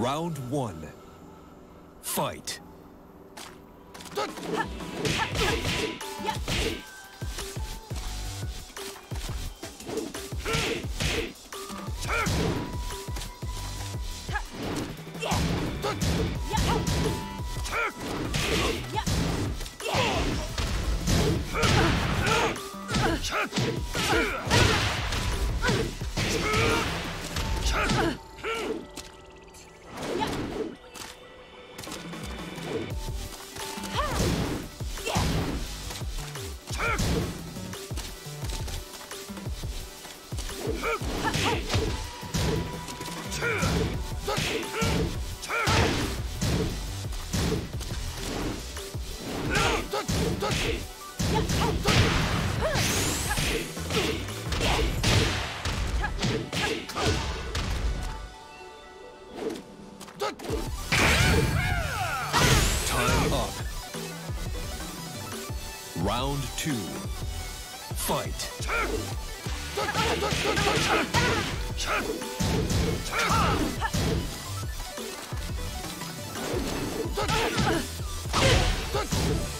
Round one. Fight. Up. Round two. Fight.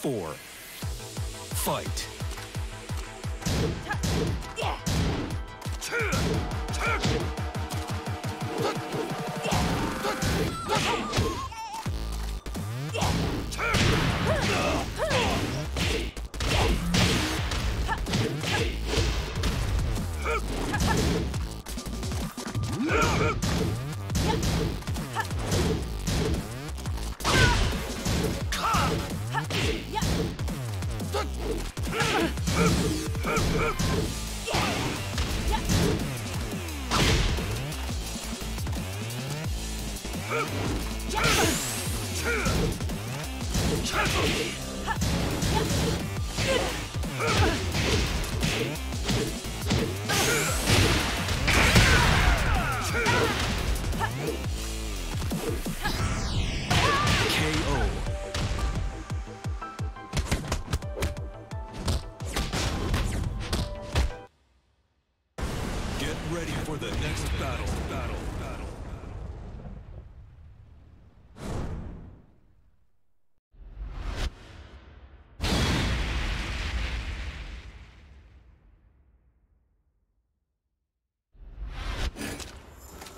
Four. Fight.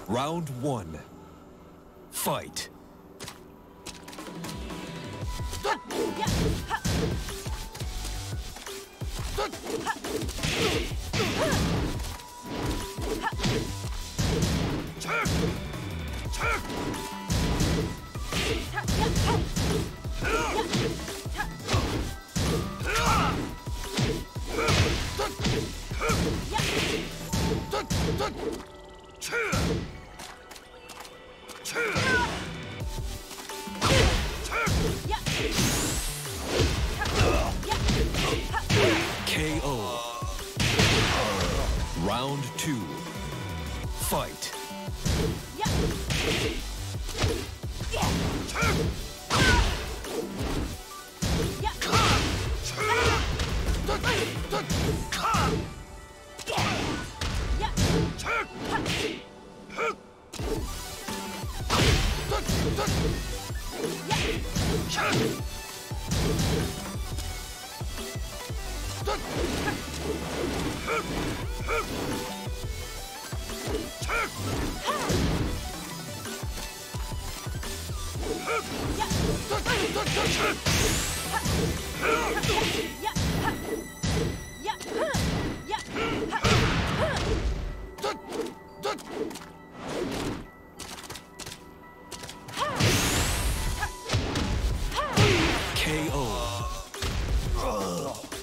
Round one. Fight. 走去。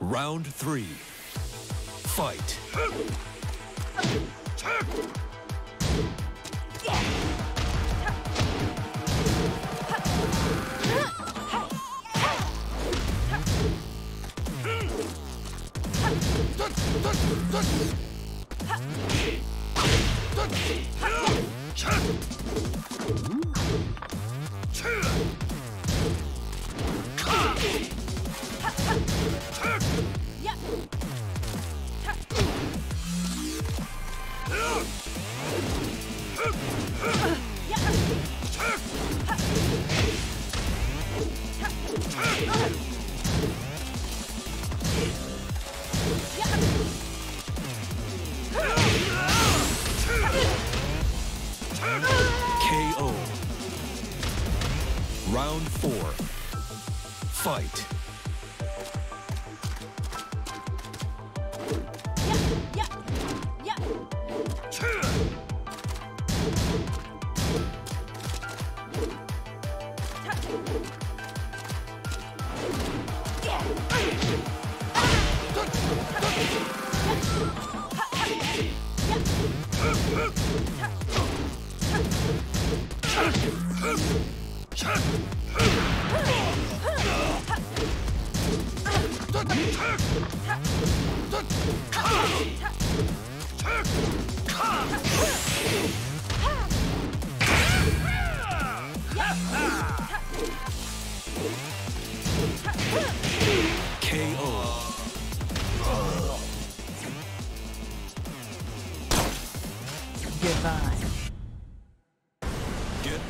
Round three. Fight. KO. KO.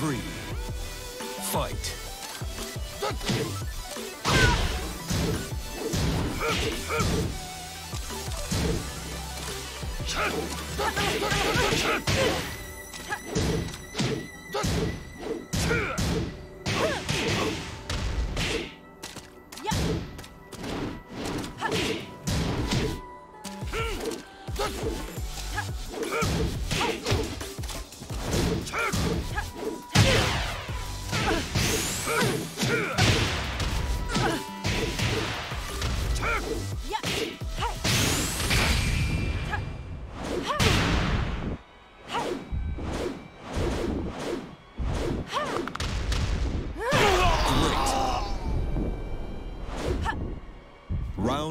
Three.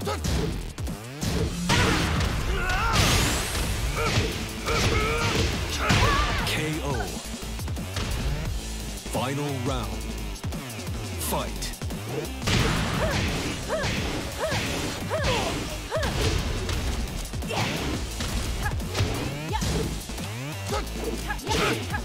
KO. Final round. Fight. KO.